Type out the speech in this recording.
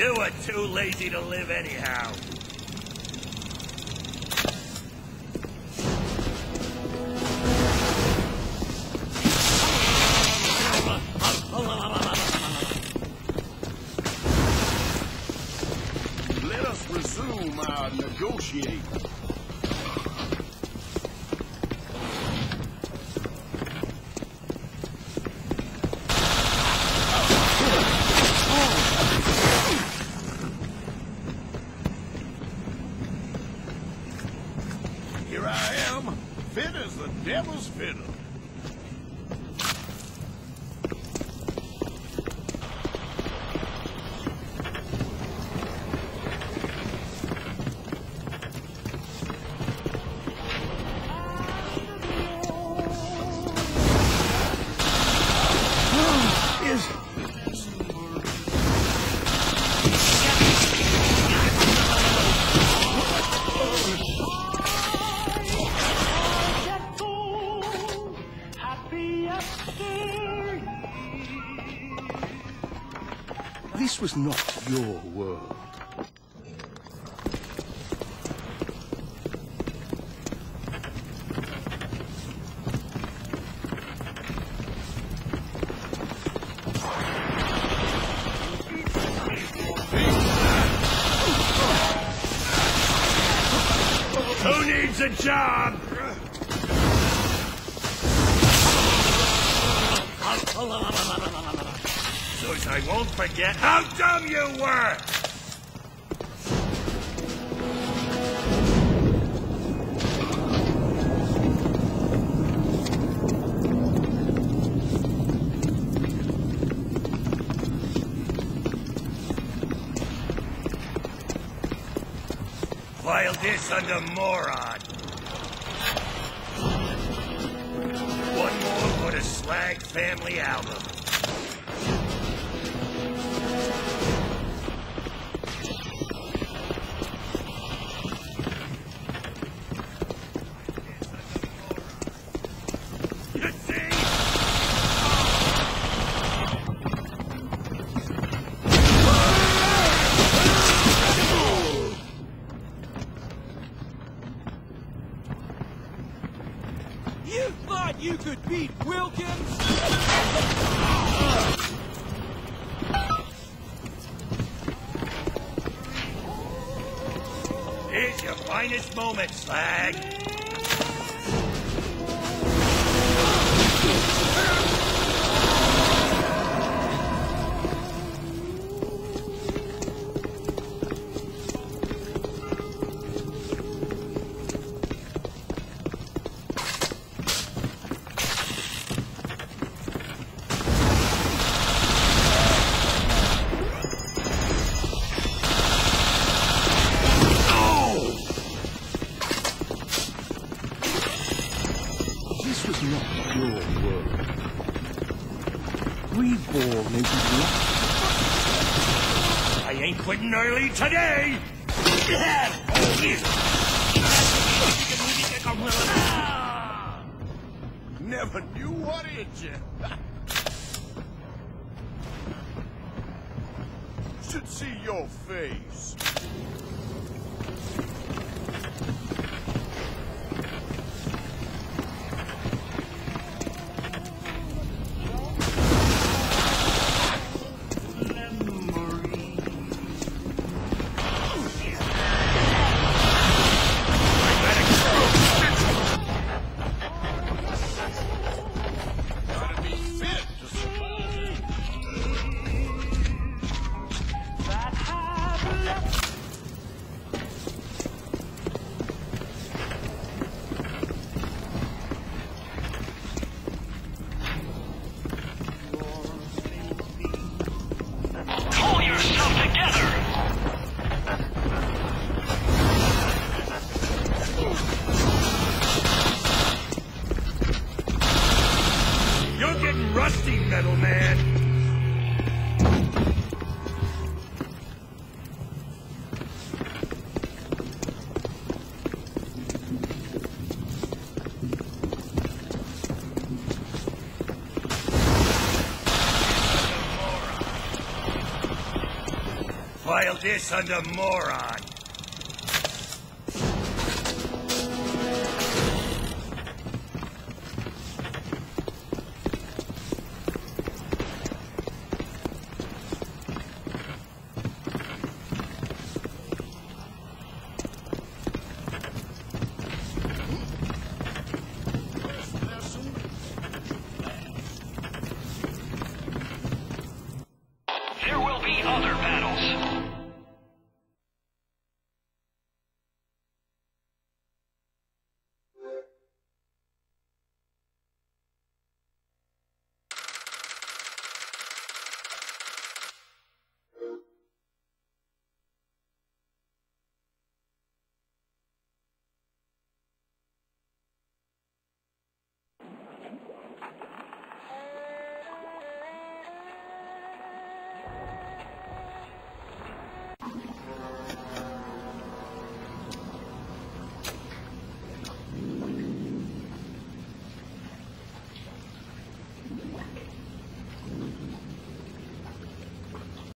You were too lazy to live anyhow. Let us resume our negotiating. Here I am, fit as the This was not your world. Who needs a job? I won't forget how dumb you were! File this under moron. One more for the Slag Family album. Could beat Wilkins? Here's your finest moment, Slag. This was not your world. Reborn into life. I ain't quitting early today! Never knew what you. Should see your face. Metal man. File this under moron.